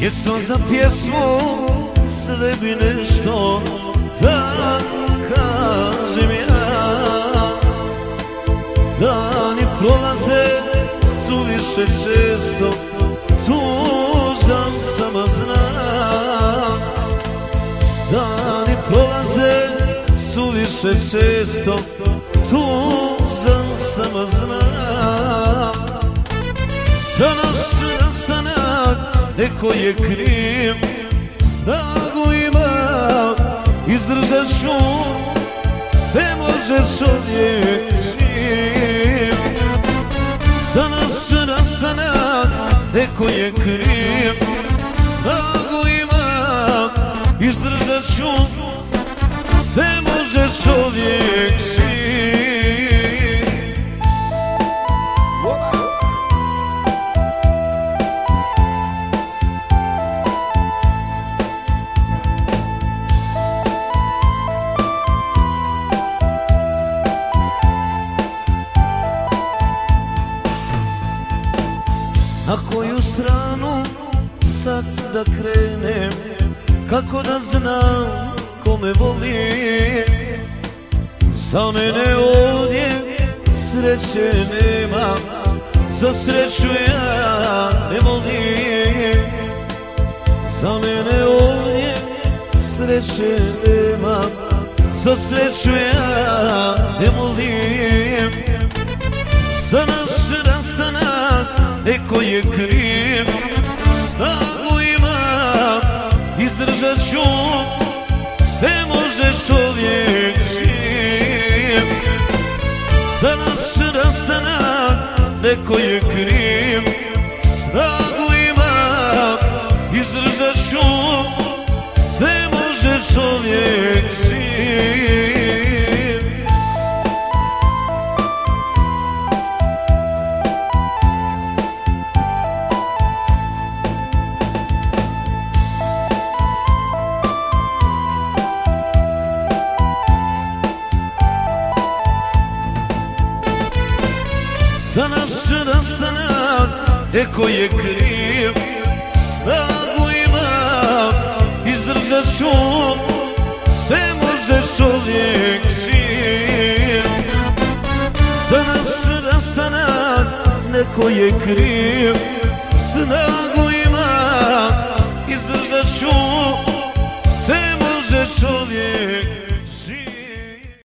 Pjesma za pjesmu sve bi nešto da kažem ja. Dani prolaze suviše često Tužan sama znam. Dani prolaze suviše često Tužan sama znam. Rastanak neko je kriv Snagu ima, izdržat ću Sve može čovjek živ Za nas rastanak neko je kriv Snagu ima, izdržat ću Sve može čovjek živ Na koju stranu sad da krenem? Kako da znam kome volim? Za mene ovdje sreće nema Za sreću ja ne molim Za mene ovdje sreće nema Za sreću ja ne molim Za neko je kriv. Snagu ima, izdržat ću Sve može čovjek živ. Za naš rastanak neko je kriv. Snagu ima, izdržat ću Sve može čovjek živ Za naš rastanak neko je kriv Snagu ima, izdržat ću Sve može čovjek živ Za naš rastanak neko je kriv Snagu ima,